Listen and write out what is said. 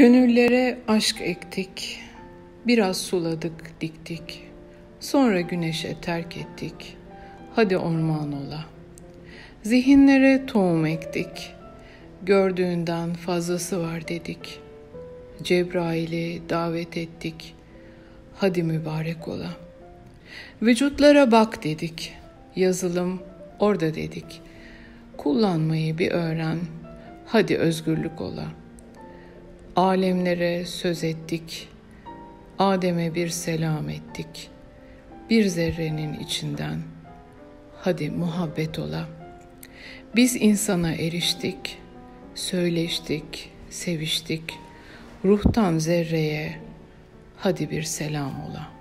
Gönüllere aşk ektik, biraz suladık, diktik. Sonra güneşe terk ettik, hadi orman ola. Zihinlere tohum ektik, gördüğünden fazlası var dedik. Cebrail'i davet ettik, hadi mübarek ola. Vücutlara bak dedik, yazılım orada dedik. Kullanmayı bir öğren, hadi özgürlük ola.'' Alemlere söz ettik, Adem'e bir selam ettik. Bir zerrenin içinden, hadi muhabbet ola. Biz insana eriştik, söyleştik, seviştik. Ruhtan zerreye, hadi bir selam ola.''